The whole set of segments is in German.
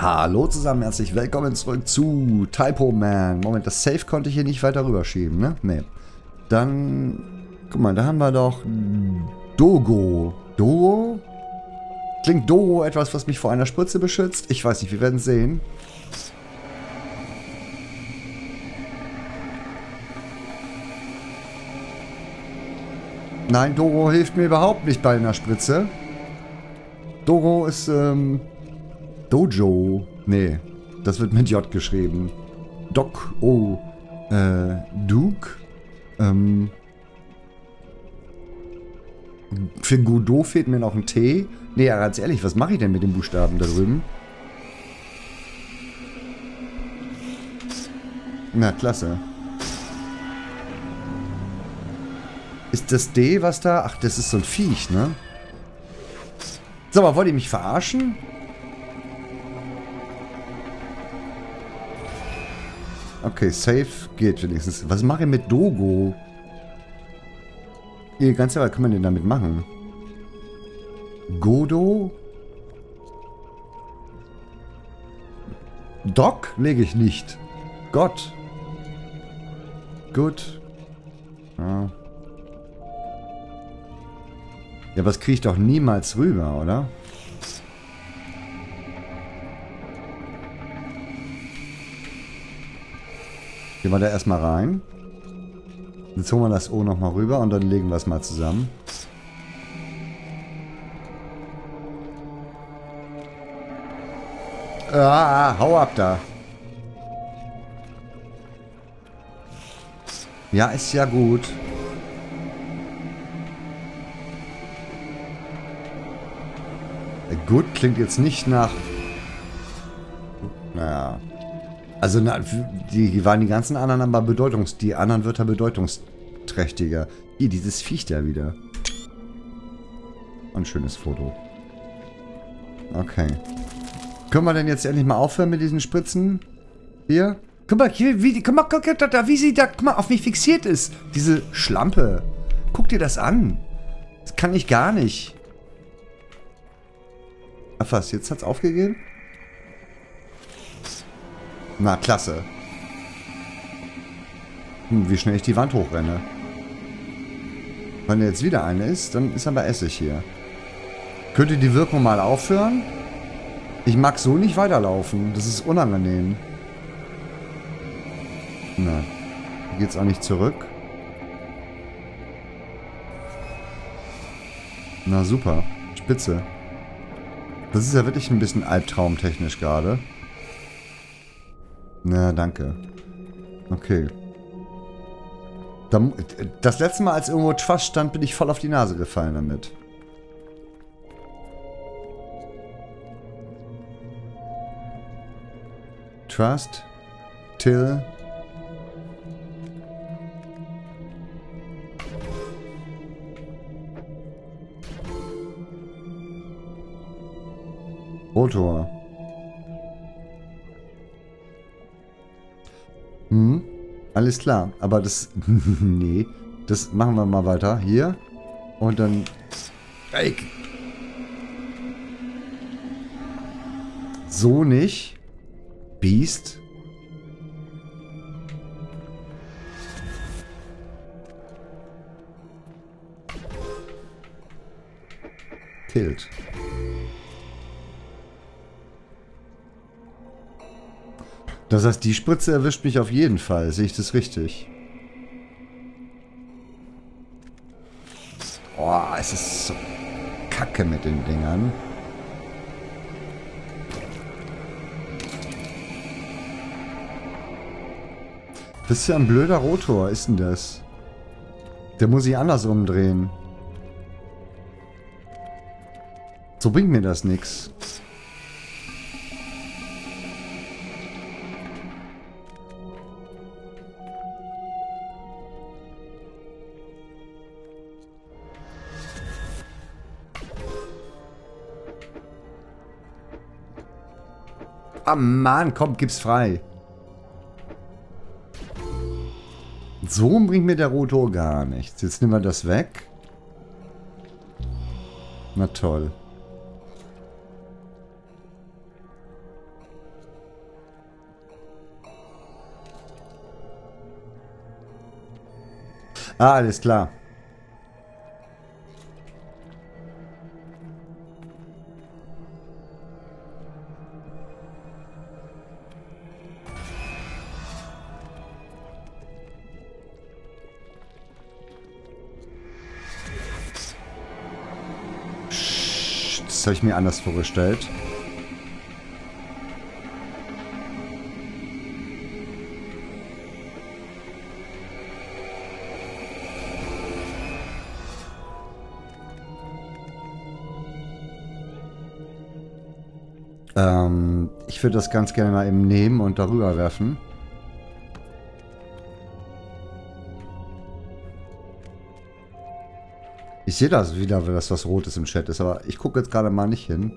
Hallo zusammen, herzlich willkommen zurück zu Typo Man. Moment, das Safe konnte ich hier nicht weiter rüberschieben, ne? Nee. Dann, guck mal, da haben wir doch Dogo. Dogo? Klingt Dogo etwas, was mich vor einer Spritze beschützt? Ich weiß nicht, wir werden sehen. Nein, Doro hilft mir überhaupt nicht bei einer Spritze. Doro ist, ähm, Dojo. Nee, das wird mit J geschrieben. Doc, oh, äh, Duke. Ähm, für Godot fehlt mir noch ein T. Nee, ganz ehrlich, was mache ich denn mit den Buchstaben da drüben? Na, klasse. Ist das D, was da... Ach, das ist so ein Viech, ne? So, aber wollt ihr mich verarschen? Okay, safe geht wenigstens. Was mache ich mit Dogo? Die ganze was kann man denn damit machen? Godo? Doc lege ich nicht. Gott. Gut. Ja. Ja, das kriege ich doch niemals rüber, oder? Gehen wir da erstmal rein. Jetzt holen wir das O nochmal rüber und dann legen wir es mal zusammen. Ah, hau ab da. Ja, ist ja gut. Gut klingt jetzt nicht nach... Also die waren die ganzen anderen aber bedeutungs... Die anderen Wörter bedeutungsträchtiger. Hier, dieses Viech da wieder. Ein schönes Foto. Okay. Können wir denn jetzt endlich mal aufhören mit diesen Spritzen? Hier? Guck mal, hier, wie, guck mal, guck da, wie sie da, guck mal, auf mich fixiert ist. Diese Schlampe. Guck dir das an. Das kann ich gar nicht. Ach was, jetzt hat's aufgegeben? Na, klasse. Hm, wie schnell ich die Wand hochrenne. Wenn jetzt wieder eine ist, dann ist aber Essig hier. Könnte die Wirkung mal aufhören? Ich mag so nicht weiterlaufen. Das ist unangenehm. Na, geht's auch nicht zurück? Na super. Spitze. Das ist ja wirklich ein bisschen albtraumtechnisch gerade. Na, danke. Okay. Das letzte Mal, als irgendwo Trust stand, bin ich voll auf die Nase gefallen damit. Trust. Till. Rotor. Hm, alles klar. Aber das... nee. Das machen wir mal weiter. Hier. Und dann... Ey. So nicht. Beast. Killed. Das heißt, die Spritze erwischt mich auf jeden Fall. Sehe ich das richtig? Oh, es ist so kacke mit den Dingern. Das ist ja ein blöder Rotor, ist denn das? Der muss sich anders umdrehen. So bringt mir das nichts. Ah, Mann, komm, gib's frei. So bringt mir der Rotor gar nichts. Jetzt nehmen wir das weg. Na toll. Ah, alles klar. Das habe ich mir anders vorgestellt. Ähm, ich würde das ganz gerne mal eben nehmen und darüber werfen. Ich sehe das wieder, dass was Rotes im Chat ist, aber ich gucke jetzt gerade mal nicht hin.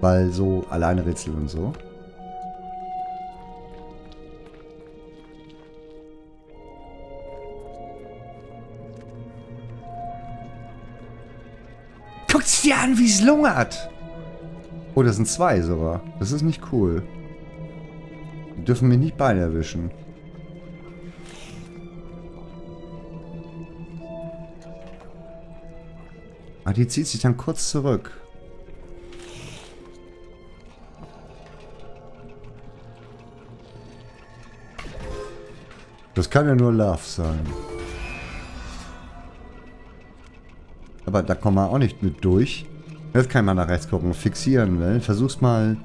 Weil so alleine Rätsel und so. Guckt's dir an, wie es lungert! Oh, das sind zwei sogar. Das ist nicht cool. Die dürfen mich nicht beide erwischen. Ah, die zieht sich dann kurz zurück. Das kann ja nur Love sein. Aber da kommen wir auch nicht mit durch. Jetzt kann man nach rechts gucken. Fixieren will. Versuch's mal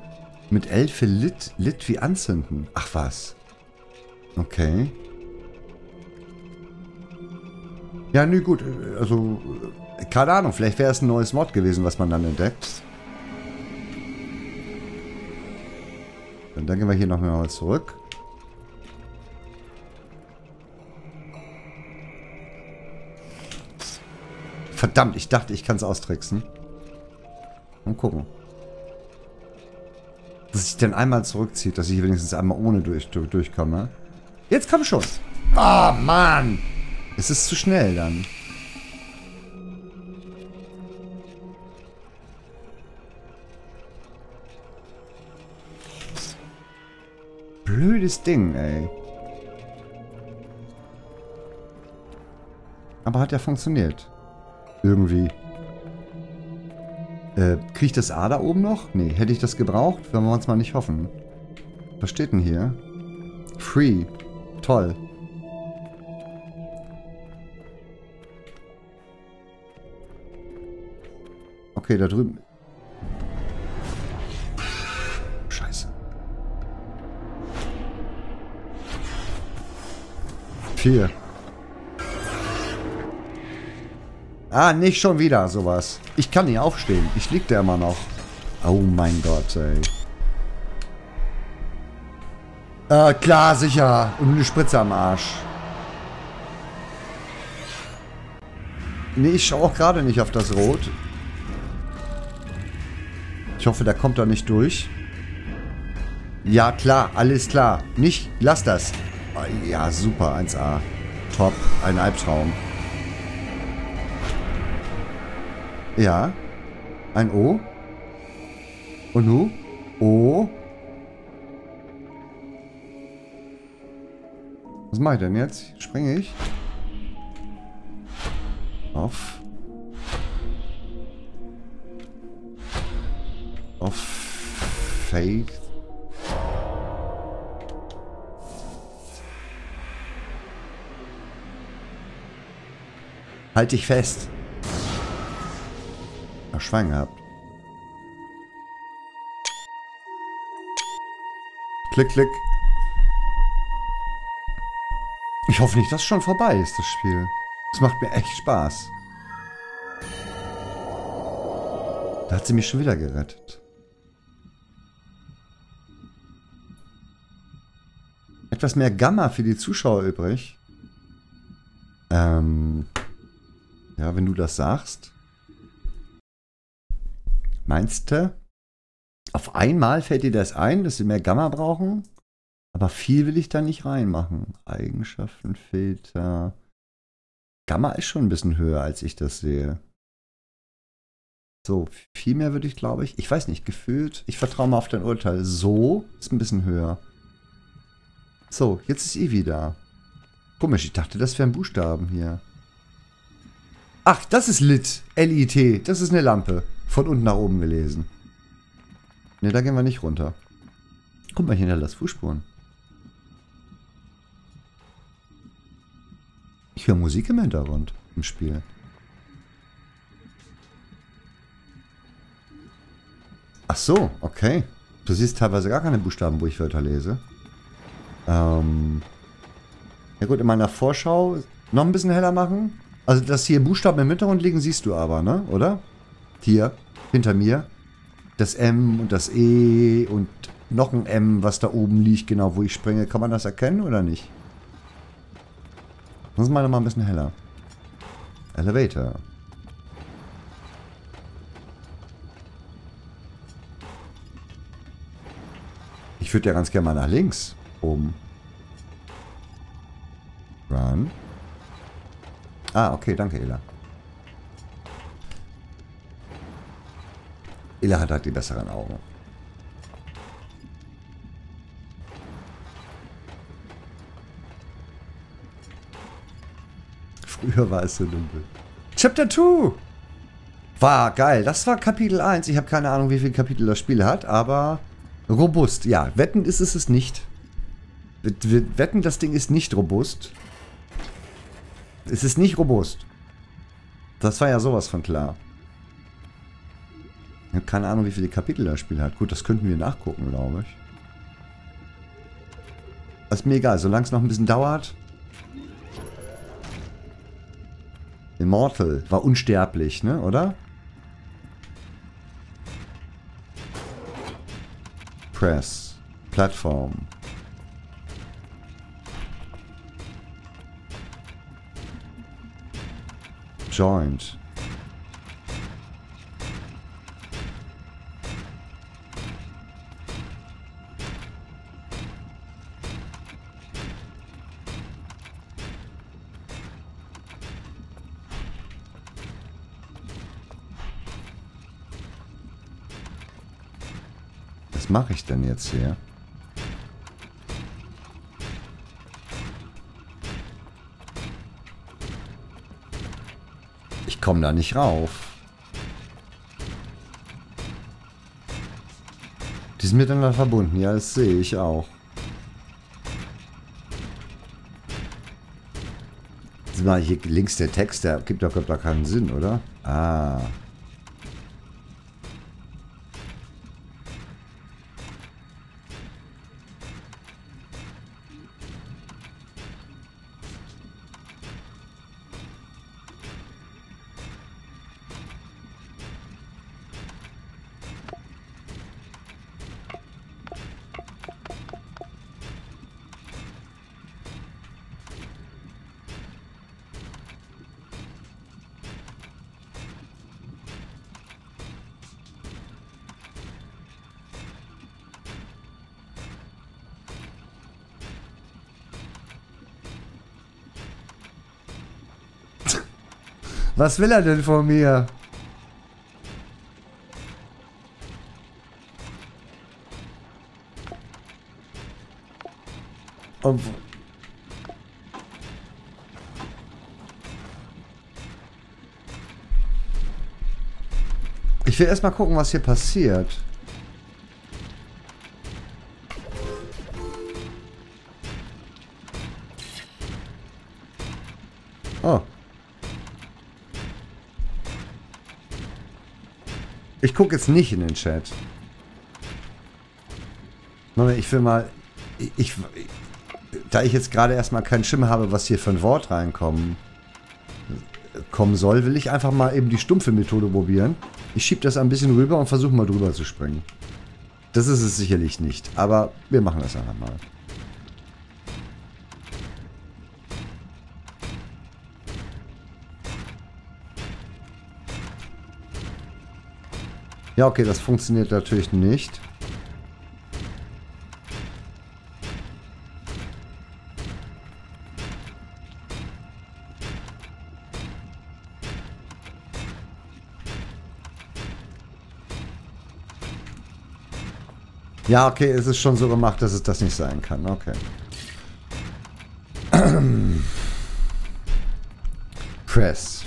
mit Elfe Lit, Lit wie anzünden. Ach was. Okay. Ja, nö, gut. Also, keine Ahnung. Vielleicht wäre es ein neues Mod gewesen, was man dann entdeckt. Dann gehen wir hier noch mal zurück. Verdammt, ich dachte, ich kann es austricksen. Mal gucken. Dass sich dann einmal zurückzieht, dass ich wenigstens einmal ohne durch, durch, durchkomme. Jetzt komm schon. Oh, Mann. Es ist zu schnell dann. Blödes Ding, ey. Aber hat ja funktioniert. Irgendwie. Äh, kriege ich das A da oben noch? Nee, hätte ich das gebraucht? Wenn wir uns mal nicht hoffen. Was steht denn hier? Free. Toll. Okay, da drüben. 4. Ah, nicht schon wieder sowas. Ich kann nicht aufstehen. Ich lieg da immer noch. Oh mein Gott, ey. Äh, klar, sicher. Und eine Spritze am Arsch. Nee, ich schaue auch gerade nicht auf das Rot. Ich hoffe, der kommt da nicht durch. Ja, klar, alles klar. Nicht, lass das. Ja, super, 1A. Top, ein Albtraum. Ja. Ein O. Und nu? O. Was mache ich denn jetzt? Springe ich? Auf. Auf Faith. Halt dich fest. Schwein gehabt. Klick, klick. Ich hoffe nicht, dass schon vorbei ist, das Spiel. Es macht mir echt Spaß. Da hat sie mich schon wieder gerettet. Etwas mehr Gamma für die Zuschauer übrig. Ähm, ja, wenn du das sagst. Meinst du? Auf einmal fällt dir das ein, dass sie mehr Gamma brauchen? Aber viel will ich da nicht reinmachen. Eigenschaften, Filter. Gamma ist schon ein bisschen höher, als ich das sehe. So, viel mehr würde ich, glaube ich. Ich weiß nicht, gefühlt. Ich vertraue mal auf dein Urteil. So ist ein bisschen höher. So, jetzt ist Eevee da. Komisch, ich dachte, das wären Buchstaben hier. Ach, das ist Lit. L-I-T. Das ist eine Lampe. Von unten nach oben gelesen. Ne, da gehen wir nicht runter. Guck mal, hier hinterlässt Fußspuren. Ich höre Musik im Hintergrund im Spiel. Ach so, okay. Du siehst teilweise gar keine Buchstaben, wo ich Wörter lese. Ähm. Ja gut, in meiner Vorschau noch ein bisschen heller machen. Also, dass hier Buchstaben im Hintergrund liegen, siehst du aber, ne? Oder? Hier, hinter mir. Das M und das E und noch ein M, was da oben liegt, genau wo ich springe. Kann man das erkennen oder nicht? Ist meine mal ein bisschen heller. Elevator. Ich würde ja ganz gerne mal nach links oben. Run. Ah, okay, danke, Ela. Ela hat halt die besseren Augen. Früher war es so dunkel. Chapter 2! War geil. Das war Kapitel 1. Ich habe keine Ahnung, wie viele Kapitel das Spiel hat, aber robust. Ja, wetten ist es nicht. Wetten, das Ding ist nicht robust. Es ist nicht robust. Das war ja sowas von klar. Ich habe keine Ahnung, wie viele Kapitel das Spiel hat. Gut, das könnten wir nachgucken, glaube ich. ist mir egal, solange es noch ein bisschen dauert. Immortal war unsterblich, ne, oder? Press. Plattform. Joint. Was mache ich denn jetzt hier? Komme da nicht rauf. Die sind miteinander verbunden. Ja, das sehe ich auch. Sieh mal, hier links der Text, der gibt doch gar keinen Sinn, oder? Ah. Was will er denn von mir? Und ich will erstmal gucken, was hier passiert. Oh. Ich gucke jetzt nicht in den Chat. Ich will mal... Ich, ich, da ich jetzt gerade erstmal keinen Schimmer habe, was hier für ein Wort reinkommen kommen soll, will ich einfach mal eben die stumpfe Methode probieren. Ich schiebe das ein bisschen rüber und versuche mal drüber zu springen. Das ist es sicherlich nicht, aber wir machen das einfach mal. Ja, okay, das funktioniert natürlich nicht. Ja, okay, es ist schon so gemacht, dass es das nicht sein kann. Okay. Press.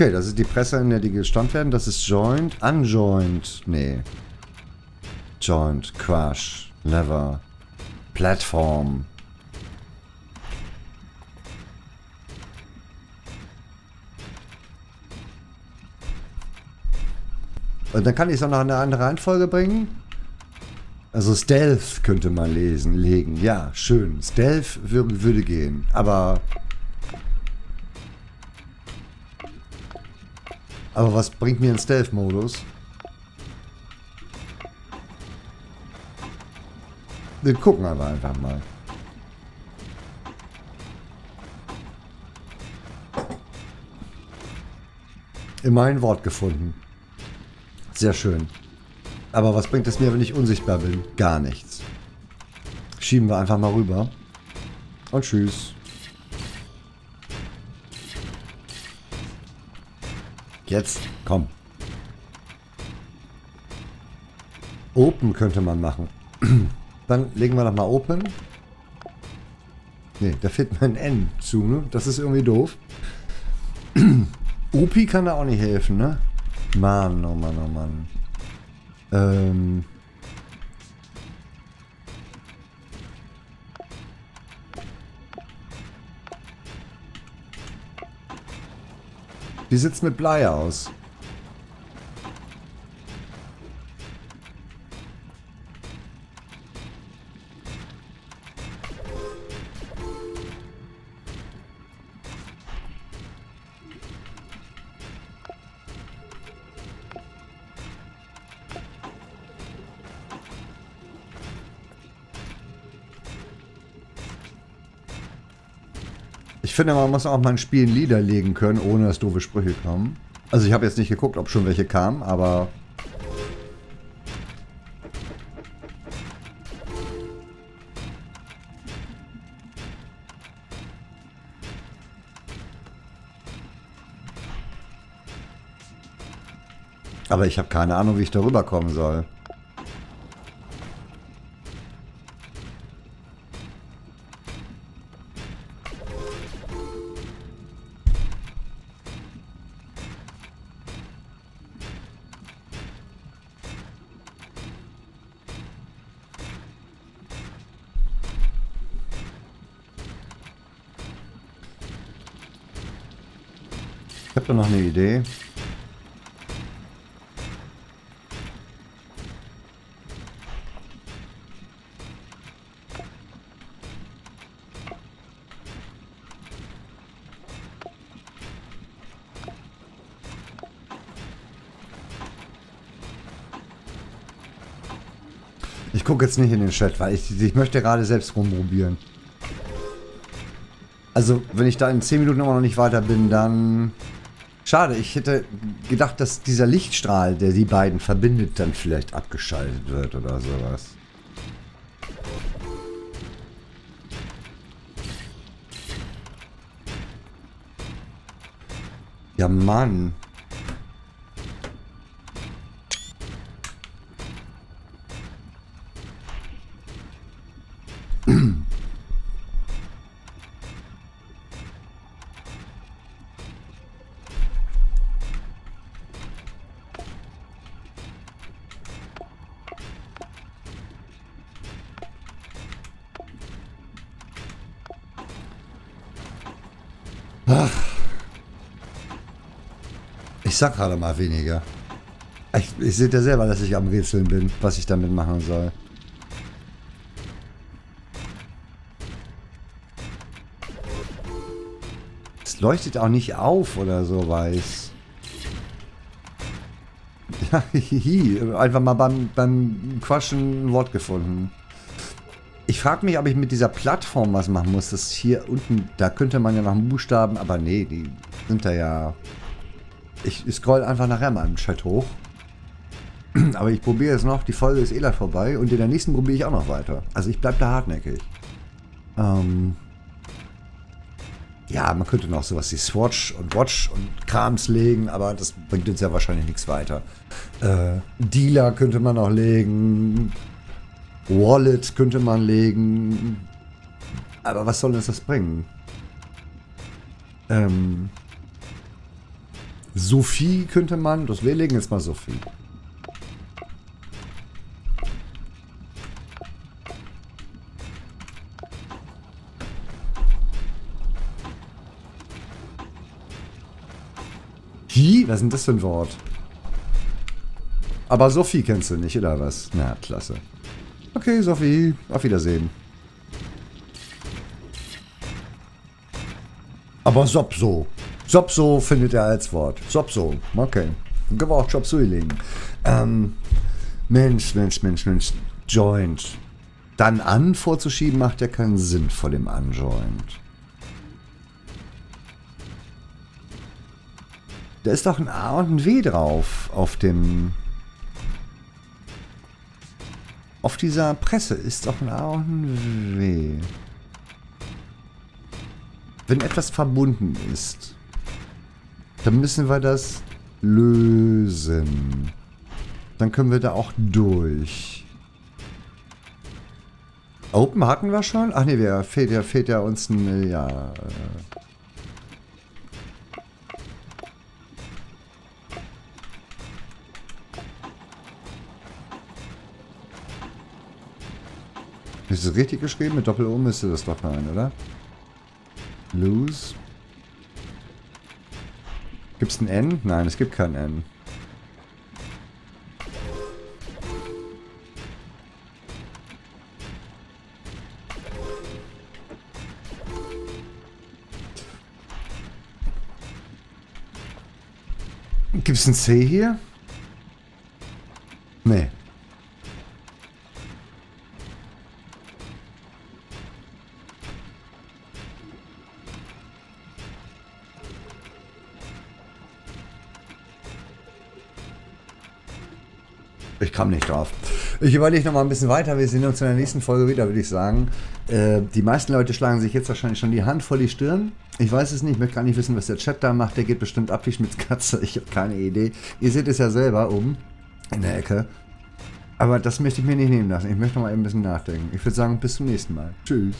Okay, das ist die Presse, in der die gestammt werden. Das ist Joint, Unjoint. Nee. Joint, Crush, Lever, Platform. Und dann kann ich es auch noch in eine andere Reihenfolge bringen. Also Stealth könnte man lesen, legen. Ja, schön. Stealth würde gehen. Aber... Aber was bringt mir ein Stealth-Modus? Wir gucken aber einfach mal. Immer ein Wort gefunden. Sehr schön. Aber was bringt es mir, wenn ich unsichtbar bin? Gar nichts. Schieben wir einfach mal rüber. Und tschüss. Jetzt, komm. Open könnte man machen. Dann legen wir nochmal Open. Ne, da fehlt mir ein N zu, ne? Das ist irgendwie doof. Opi kann da auch nicht helfen, ne? Mann, oh Mann, oh Mann. Ähm... Wie sieht's mit Blei aus? Finde, man muss auch mal ein Spiel in Lieder legen können, ohne dass doofe Sprüche kommen. Also ich habe jetzt nicht geguckt, ob schon welche kamen, aber... Aber ich habe keine Ahnung, wie ich darüber kommen soll. Ich habe da noch eine Idee. Ich gucke jetzt nicht in den Chat, weil ich, ich möchte gerade selbst rumprobieren. Also, wenn ich da in 10 Minuten immer noch nicht weiter bin, dann... Schade, ich hätte gedacht, dass dieser Lichtstrahl, der die beiden verbindet, dann vielleicht abgeschaltet wird oder sowas. Ja, Mann. Ach. Ich sag gerade mal weniger. Ich, ich sehe ja selber, dass ich am Rätseln bin, was ich damit machen soll. Es leuchtet auch nicht auf oder so weiß. Ja, hihi. Einfach mal beim, beim Quatschen ein Wort gefunden. Ich frage mich, ob ich mit dieser Plattform was machen muss. Das hier unten, da könnte man ja noch einen Buchstaben, aber nee, die sind da ja... Ich, scroll einfach nachher mal im Chat hoch. Aber ich probiere es noch, die Folge ist eh gleich vorbei und in der nächsten probiere ich auch noch weiter. Also ich bleibe da hartnäckig. Ähm ja, man könnte noch sowas wie Swatch und Watch und Krams legen, aber das bringt uns ja wahrscheinlich nichts weiter. Äh, Dealer könnte man noch legen, Wallet könnte man legen. Aber was soll uns das bringen? Ähm, Sophie könnte man, das wir legen jetzt mal Sophie. Hi? Was ist denn das für ein Wort? Aber Sophie kennst du nicht, oder was? Na, klasse. Okay, Sophie, auf Wiedersehen. Aber Sopso. Sopso findet er als Wort. Sopso, okay. Können wir auch Job legen. Ähm, Mensch, Mensch, Mensch, Mensch. Joint. Dann an vorzuschieben macht ja keinen Sinn vor dem Unjoint. Da ist doch ein A und ein W drauf auf dem... Auf dieser Presse ist doch ein A und ein W. Wenn etwas verbunden ist, dann müssen wir das lösen. Dann können wir da auch durch. Open hatten wir schon? Ach nee, der fehlt ja, fehlt ja uns ein... Ja... Äh Ist es richtig geschrieben? Mit Doppel-O müsste das doch sein, oder? Lose. Gibt es ein N? Nein, es gibt kein N. Gibt es ein C hier? Nee. Kam nicht drauf. Ich überlege noch mal ein bisschen weiter. Wir sehen uns in der nächsten Folge wieder, würde ich sagen. Äh, die meisten Leute schlagen sich jetzt wahrscheinlich schon die Hand vor die Stirn. Ich weiß es nicht. Ich möchte gar nicht wissen, was der Chat da macht. Der geht bestimmt ab wie Schmitzkatze. Ich habe keine Idee. Ihr seht es ja selber oben in der Ecke. Aber das möchte ich mir nicht nehmen lassen. Ich möchte noch mal ein bisschen nachdenken. Ich würde sagen, bis zum nächsten Mal. Tschüss.